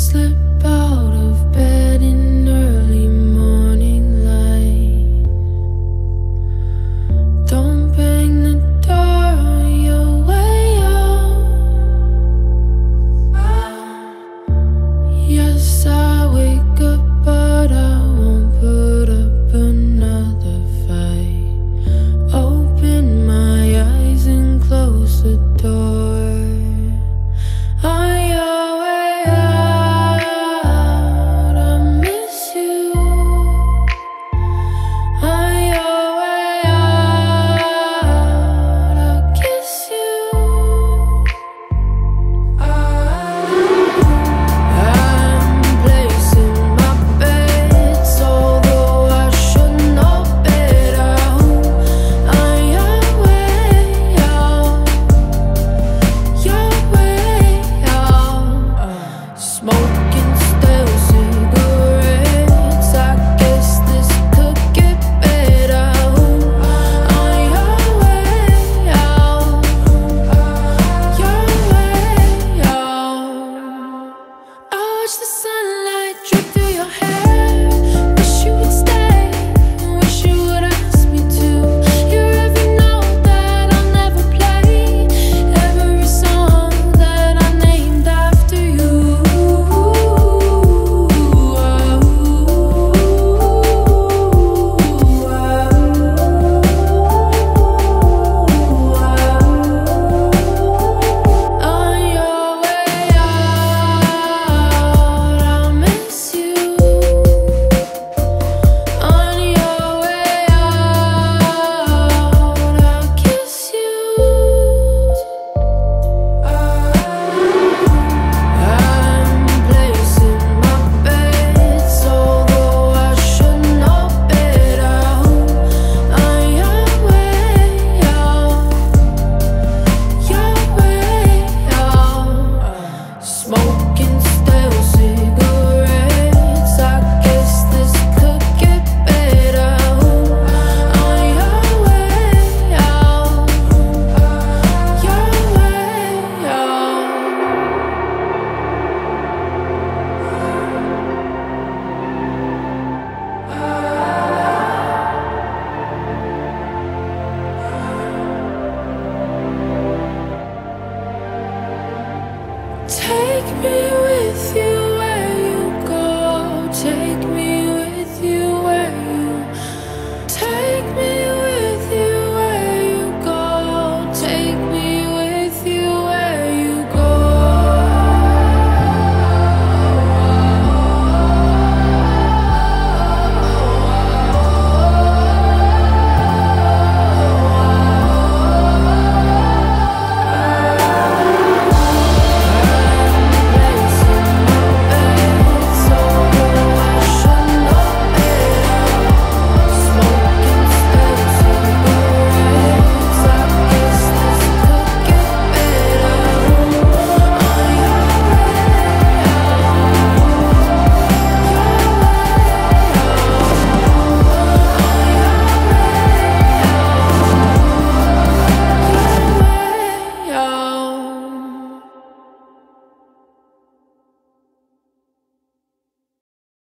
slip watch the sunlight Take me